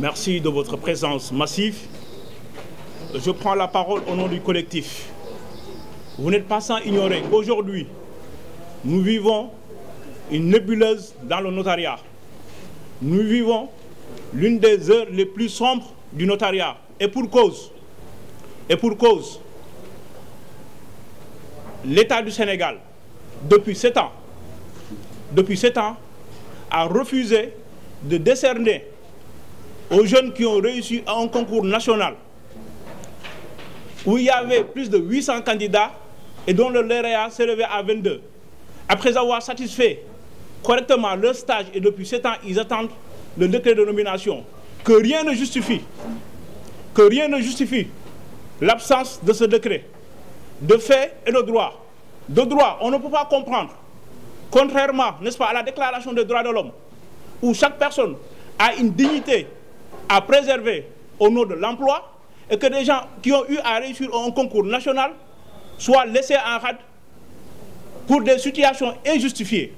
Merci de votre présence massive. Je prends la parole au nom du collectif. Vous n'êtes pas sans ignorer qu'aujourd'hui, nous vivons une nébuleuse dans le notariat. Nous vivons l'une des heures les plus sombres du notariat. Et pour cause, et pour cause, l'État du Sénégal, depuis sept ans, depuis sept ans, a refusé de décerner aux jeunes qui ont réussi à un concours national où il y avait plus de 800 candidats et dont le LREA s'élevait à 22. Après avoir satisfait correctement leur stage et depuis 7 ans, ils attendent le décret de nomination. Que rien ne justifie, que rien ne justifie l'absence de ce décret, de fait et de droit. De droit, on ne peut pas comprendre, contrairement, n'est-ce pas, à la déclaration des droits de l'homme, où chaque personne a une dignité à préserver au nom de l'emploi et que des gens qui ont eu à réussir un concours national soient laissés en rade pour des situations injustifiées.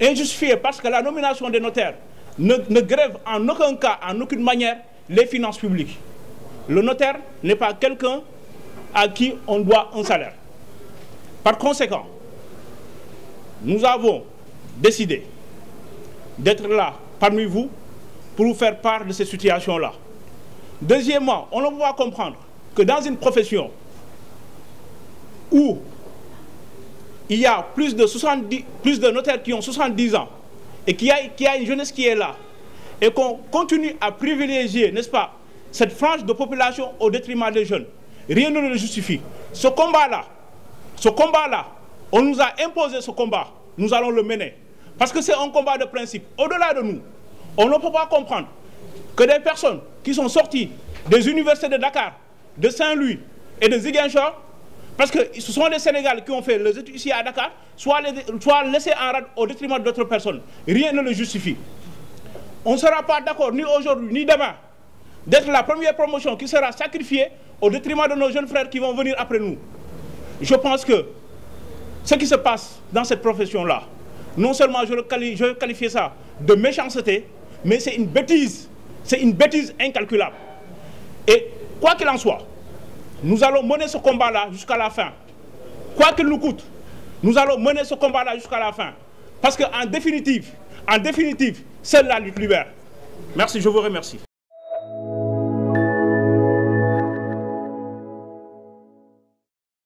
Injustifiées parce que la nomination des notaires ne, ne grève en aucun cas, en aucune manière, les finances publiques. Le notaire n'est pas quelqu'un à qui on doit un salaire. Par conséquent, nous avons décidé d'être là parmi vous pour vous faire part de ces situations-là. Deuxièmement, on pas comprendre que dans une profession où il y a plus de, 70, plus de notaires qui ont 70 ans et qu'il y, a, qu'il y a une jeunesse qui est là et qu'on continue à privilégier, n'est-ce pas, cette frange de population au détriment des jeunes, rien ne le justifie. Ce combat-là, ce combat-là, on nous a imposé ce combat, nous allons le mener. Parce que c'est un combat de principe. Au-delà de nous, on ne peut pas comprendre que des personnes qui sont sorties des universités de Dakar, de Saint-Louis et de Ziguinchor, parce que ce sont les Sénégalais qui ont fait les études ici à Dakar, soit, les, soit laissés en rade au détriment d'autres personnes. Rien ne le justifie. On ne sera pas d'accord ni aujourd'hui ni demain d'être la première promotion qui sera sacrifiée au détriment de nos jeunes frères qui vont venir après nous. Je pense que ce qui se passe dans cette profession-là, non seulement je, le je vais qualifier ça de méchanceté, mais c'est une bêtise. C'est une bêtise incalculable. Et quoi qu'il en soit, nous allons mener ce combat-là jusqu'à la fin. Quoi qu'il nous coûte, nous allons mener ce combat-là jusqu'à la fin. Parce qu'en définitive, en définitive, seule la lutte libère. Merci, je vous remercie.